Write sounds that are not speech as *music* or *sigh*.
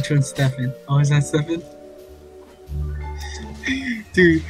Which one's Stefan? Oh, is that Stefan? *laughs* Dude,